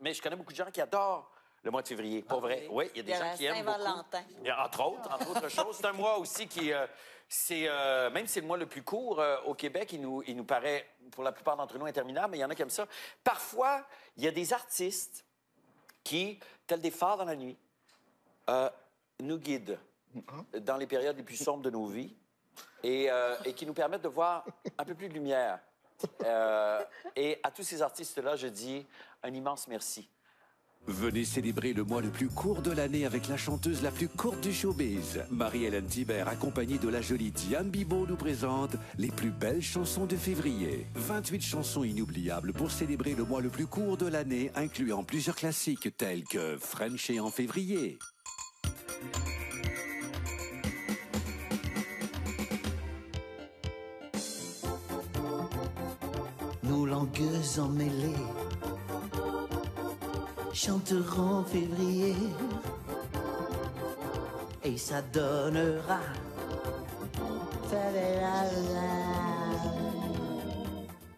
mais je connais beaucoup de gens qui adorent le mois de février. Pas vrai? Oui, il y a des Il y a gens qui aiment beaucoup. Il y a, entre autres, entre autres choses. C'est un mois aussi qui, euh, c'est, euh, même si c'est le mois le plus court euh, au Québec, il nous, il nous paraît, pour la plupart d'entre nous, interminable, mais il y en a aiment ça. Parfois, il y a des artistes qui, tels des phares dans la nuit, nous guident dans les périodes les plus sombres de nos vies et, et qui nous permettent de voir un peu plus de lumière. Euh, et à tous ces artistes-là, je dis un immense merci. Venez célébrer le mois le plus court de l'année avec la chanteuse la plus courte du showbiz. Marie-Hélène Thibert, accompagnée de la jolie Diane Bibo, nous présente les plus belles chansons de février. 28 chansons inoubliables pour célébrer le mois le plus court de l'année, incluant plusieurs classiques tels que French en février. Nos langueuses emmêlées chanteront en février et ça donnera.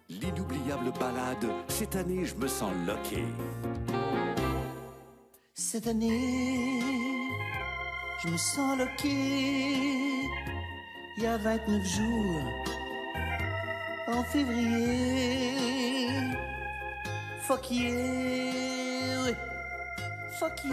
L'inoubliable balade, cette année je me sens loqué. Cette année, je me sens loqué. Il y a 29 jours en février. Fuck yeah, oui. fuck yeah.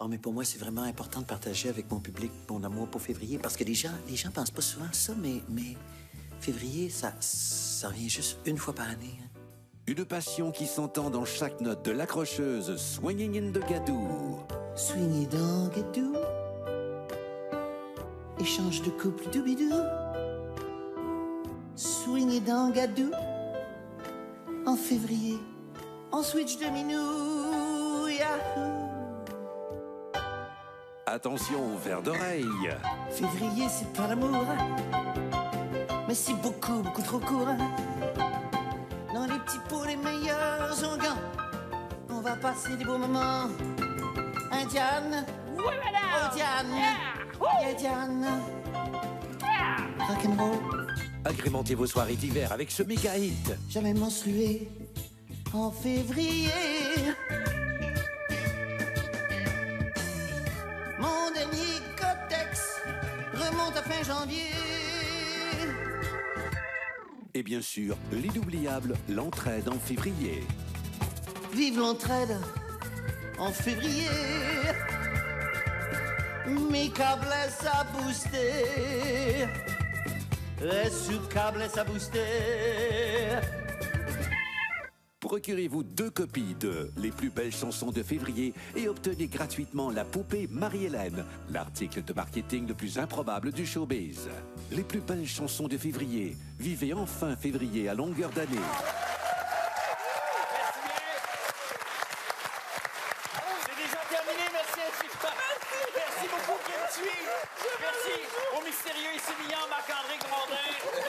Oh, mais pour moi, c'est vraiment important de partager avec mon public mon amour pour février parce que les gens, les gens pensent pas souvent à ça, mais, mais février, ça, ça revient juste une fois par année. hein. Une passion qui s'entend dans chaque note de l'accrocheuse Swinging in the Swingez dans Gadou. Échange de couple doubidou. Swingez dans Gadou. En février, en switch de minou. Yahoo! Attention, verre d'oreille. Février, c'est pas l'amour. hein. Mais c'est beaucoup, beaucoup trop court. hein. Dans les petits pots, les meilleurs onguents. On va passer des beaux moments. Hein, Diane? Oui, madame! Oh, Diane! Yeah, Diane! Rock'n'roll, Agrémentez vos soirées d'hiver avec ce méga hit. jamais menstrué en février. Mon dernier cotex remonte à fin janvier. Et bien sûr, l'inoubliable L'entraide en février. Vive l'entraide en février. Mes câbles à booster. Sous câbles à booster. Procurez-vous deux copies de Les plus belles chansons de février et obtenez gratuitement la poupée Marie-Hélène, l'article de marketing le plus improbable du showbiz. Les plus belles chansons de février. Vivez enfin février à longueur d'année. Merci. Merci beaucoup, Kim. Merci au mystérieux et sémillant Marc-André Grondin.